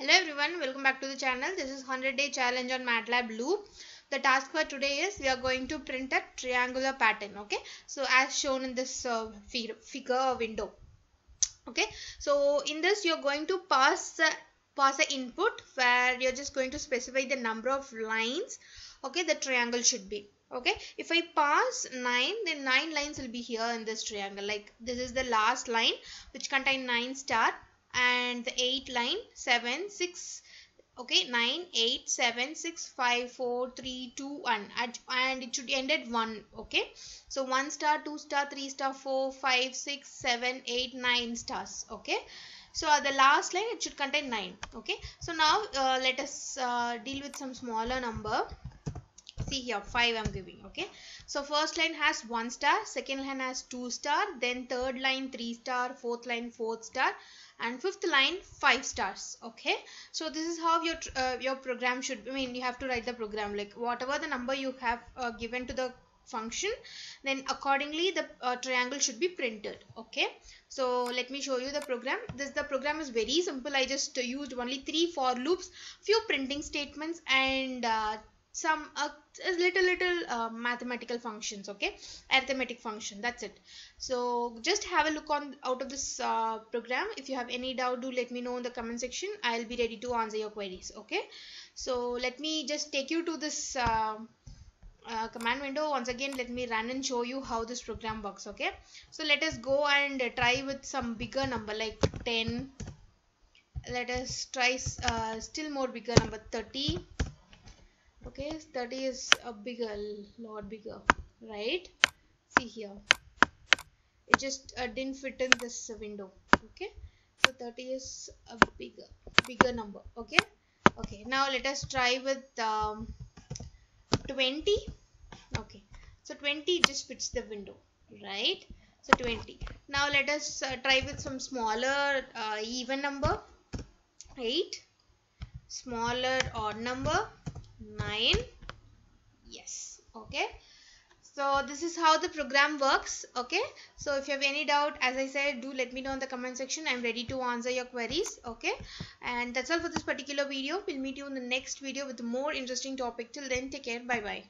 Hello everyone, welcome back to the channel. This is 100 day challenge on MATLAB loop. The task for today is we are going to print a triangular pattern. Okay, so as shown in this uh, figure window. Okay, so in this you're going to pass uh, pass an input where you're just going to specify the number of lines. Okay, the triangle should be. Okay, if I pass 9 then 9 lines will be here in this triangle like this is the last line which contain 9 star and the 8 line 7 6 okay 9 8 7 6 5 4 3 2 1 and it should end at 1 okay? So 1 star 2 star 3 star 4 5 6 7 8 9 stars okay? So uh, the last line it should contain 9 okay? So now uh, let us uh, deal with some smaller number. See here 5 i'm giving okay? So first line has 1 star second line has 2 star then third line 3 star fourth line 4 star and fifth line 5 stars okay? So this is how your uh, your program should be I mean you have to write the program. Like whatever the number you have uh, given to the function then accordingly the uh, triangle should be printed okay? So let me show you the program. This the program is very simple. I just used only three for loops few printing statements and uh, some uh, little little uh, mathematical functions okay? Arithmetic function that's it. So just have a look on out of this uh, program. If you have any doubt do let me know in the comment section. I'll be ready to answer your queries okay? So let me just take you to this uh, uh, command window. Once again let me run and show you how this program works okay? So let us go and try with some bigger number like 10 let us try uh, still more bigger number 30 okay 30 is a bigger lot bigger right? See here. It just uh, didn't fit in this window okay? So 30 is a bigger bigger number okay? Okay now let us try with um, 20 okay so 20 just fits the window right? So 20 now let us uh, try with some smaller uh, even number 8 smaller odd number 9 yes. Okay. So this is how the program works. Okay. So if you have any doubt as i said do let me know in the comment section. I'm ready to answer your queries. Okay. And that's all for this particular video. We'll meet you in the next video with more interesting topic. Till then take care. Bye bye